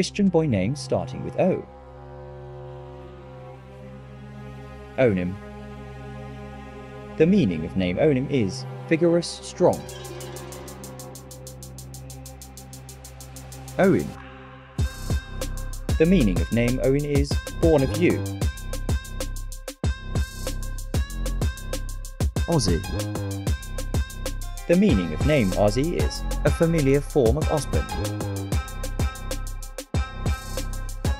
Christian boy name starting with O. Onim. The meaning of name Onim is vigorous, strong. Owen. The meaning of name Owen is born of yew. Ozzy. The meaning of name Ozzy is a familiar form of Osborne.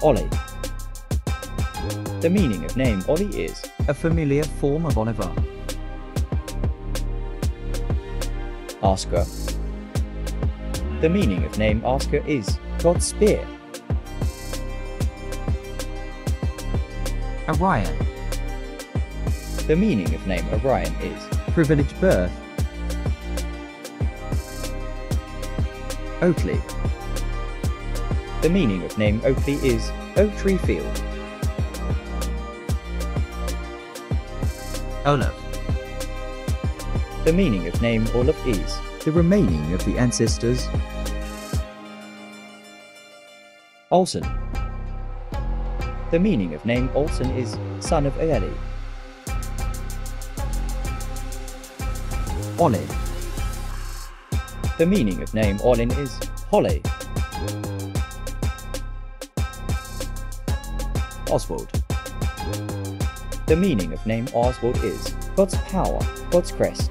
Ollie. The meaning of name Ollie is a familiar form of Oliver. Oscar. The meaning of name Oscar is God's spear. Orion. The meaning of name Orion is privileged birth. Oakley. The meaning of name Oakley is Oak Tree Field. Oh, Olaf. The meaning of name Olaf is the remaining of the ancestors. Olsen. The meaning of name Olsen is son of Aeli. Olin. The meaning of name Olin is Holly. Oswald. The meaning of name Oswald is God's power, God's crest.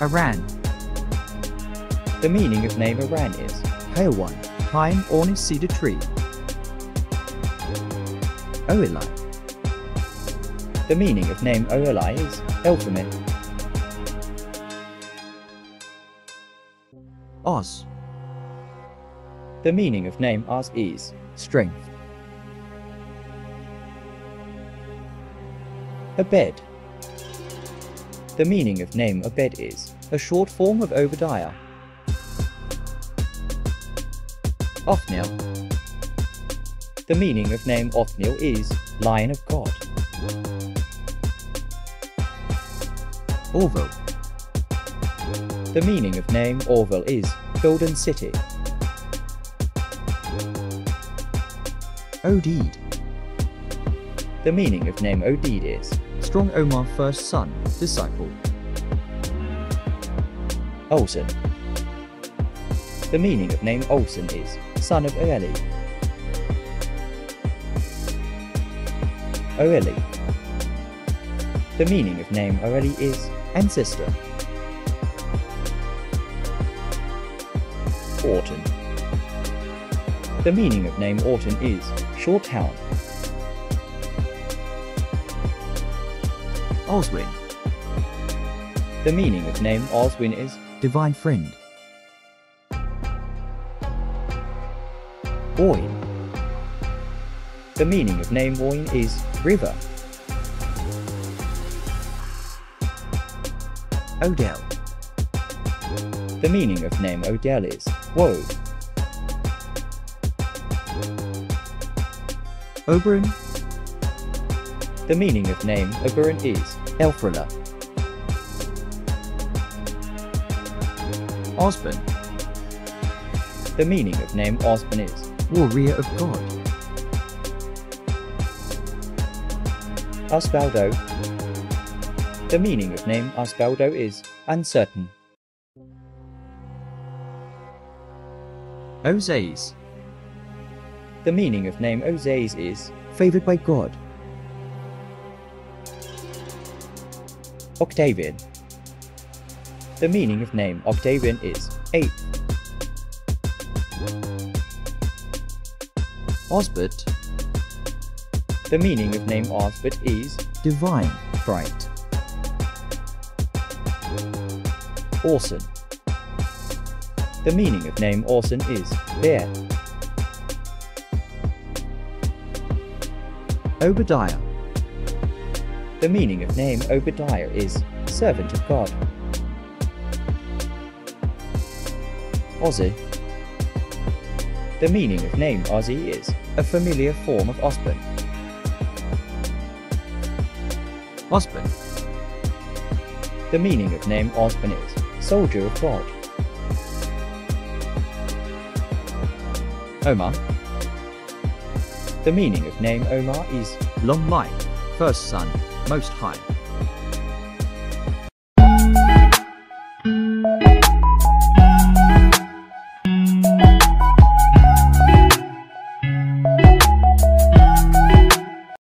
Oran. The meaning of name Oran is Pale One, Pine Ornis Cedar Tree. Oeli. The meaning of name Oeli is Elphamit. Oz. The meaning of name Oz is strength. Obed. The meaning of name Obed is a short form of Obadiah. Othniel. The meaning of name Othniel is Lion of God. Orville. The meaning of name Orville is Golden City. Odeed. The meaning of name Odeed is Strong Omar first son, disciple. Olsen. The meaning of name Olsen is son of Oeli. Oeli. The meaning of name Oeli is ancestor. Orton. The meaning of name Orton is short town. Oswin. The meaning of name Oswin is divine friend. Oin. The meaning of name Oin is river. Odell. The meaning of name Odell is woe. Oberon. The meaning of name Oberon is Elfrilla. Osborne. The meaning of name Osborne is Warrior of God. Osbaldo. The meaning of name Osbaldo is uncertain. Ozaes. The meaning of name Ozaes is favored by God. Octavian. The meaning of name Octavian is eighth. Osbert. The meaning of name Osbert is divine, bright. Orson. The meaning of name Orson is bear. Obadiah. The meaning of name Obadiah is servant of God. Ozzy. The meaning of name Ozzy is a familiar form of Osborne. Osborne. The meaning of name Osborne is soldier of God. Omar. The meaning of name Omar is Long life, first son, most high.